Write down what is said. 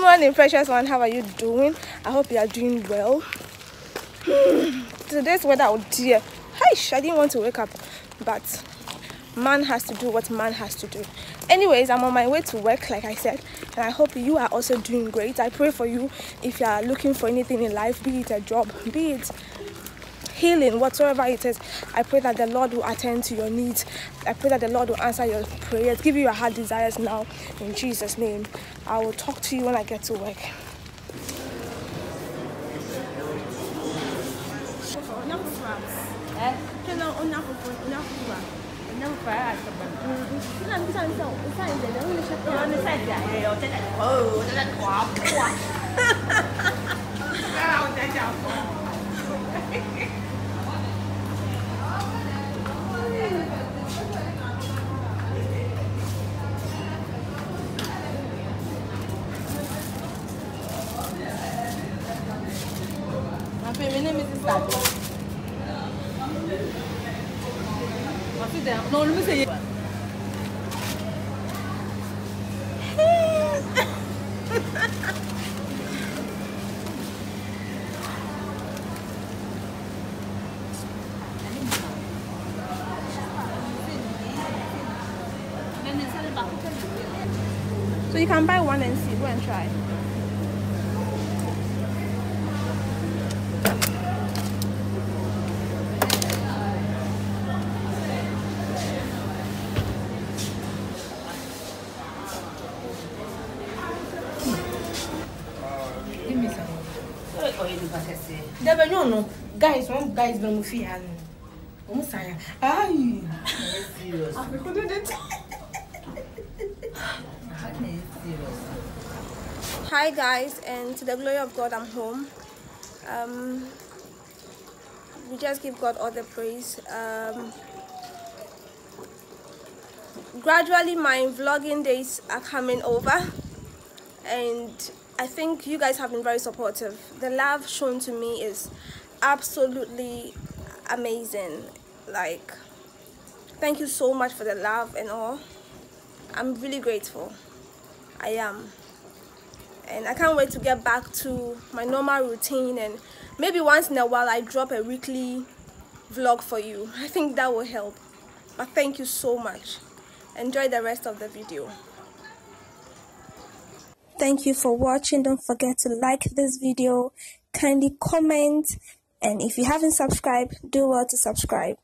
morning precious one how are you doing? I hope you are doing well. Today's weather oh dear. Hi, i didn't want to wake up but man has to do what man has to do. Anyways i'm on my way to work like i said and i hope you are also doing great. I pray for you if you are looking for anything in life be it a job be it healing whatsoever it is i pray that the lord will attend to your needs. I pray that the lord will answer your prayers. Give you your heart desires now. In jesus name i will talk to you when i get to work My name is down. No, let me say so you can buy one and see go and try Debe no no. Guys, one guys been mo fi ano. Omo saya. Ay. Serious. hi guys and to the glory of god i'm home um we just give god all the praise um gradually my vlogging days are coming over and i think you guys have been very supportive the love shown to me is absolutely amazing like thank you so much for the love and all i'm really grateful i am and I can't wait to get back to my normal routine and maybe once in a while I drop a weekly vlog for you. I think that will help. But thank you so much. Enjoy the rest of the video. Thank you for watching. Don't forget to like this video, kindly comment, and if you haven't subscribed, do well to subscribe.